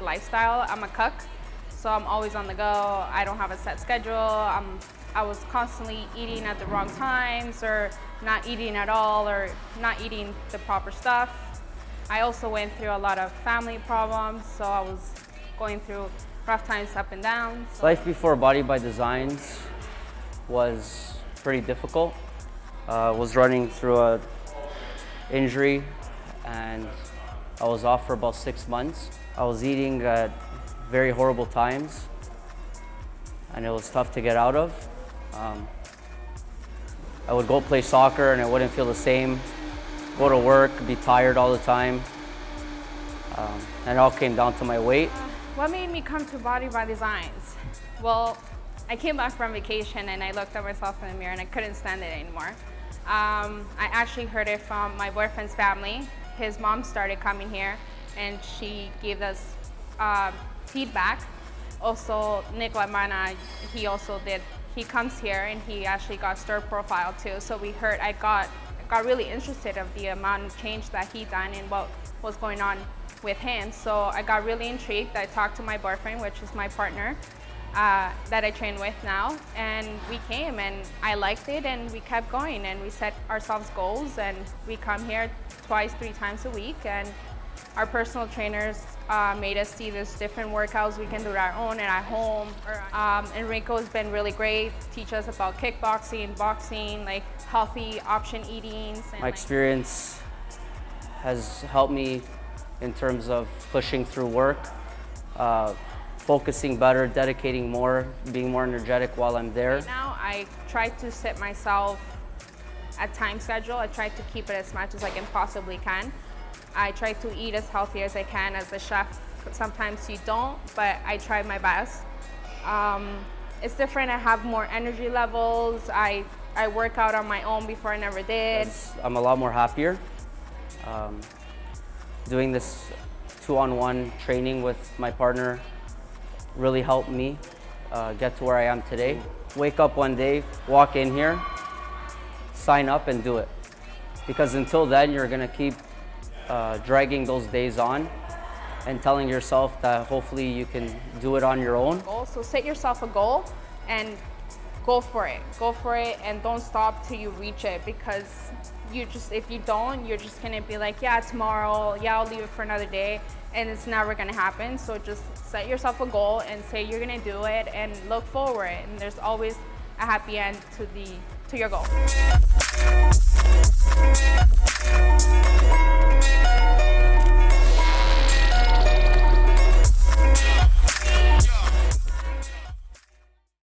lifestyle. I'm a cook, so I'm always on the go. I don't have a set schedule. I'm, I was constantly eating at the wrong times or not eating at all or not eating the proper stuff. I also went through a lot of family problems, so I was going through rough times up and down. So. Life before Body by Designs was pretty difficult. Uh, was running through a injury and I was off for about six months. I was eating at very horrible times and it was tough to get out of. Um, I would go play soccer and it wouldn't feel the same. Go to work, be tired all the time. Um, and it all came down to my weight. What made me come to Body by Designs? Well, I came back from vacation and I looked at myself in the mirror and I couldn't stand it anymore. Um, I actually heard it from my boyfriend's family. His mom started coming here and she gave us uh, feedback. Also, Nicola Mana, he also did, he comes here and he actually got stir profile too. So we heard, I got, got really interested of the amount of change that he done and what was going on with him. So I got really intrigued. I talked to my boyfriend, which is my partner, uh, that I train with now. And we came and I liked it and we kept going and we set ourselves goals and we come here twice, three times a week. And our personal trainers uh, made us see there's different workouts we can do our own and at home. Um, Enrico has been really great, teach us about kickboxing, boxing, like healthy option eatings. My like experience has helped me in terms of pushing through work. Uh, focusing better, dedicating more, being more energetic while I'm there. Right now, I try to set myself a time schedule. I try to keep it as much as I can possibly can. I try to eat as healthy as I can as a chef. Sometimes you don't, but I try my best. Um, it's different. I have more energy levels. I, I work out on my own before I never did. I'm a lot more happier. Um, doing this two-on-one -one training with my partner really helped me uh, get to where I am today. Wake up one day, walk in here, sign up and do it. Because until then, you're gonna keep uh, dragging those days on and telling yourself that hopefully you can do it on your own. So set yourself a goal and go for it. Go for it and don't stop till you reach it because you just if you don't, you're just gonna be like, yeah, tomorrow, yeah, I'll leave it for another day, and it's never gonna happen. So just set yourself a goal and say you're gonna do it, and look forward. And there's always a happy end to the to your goal.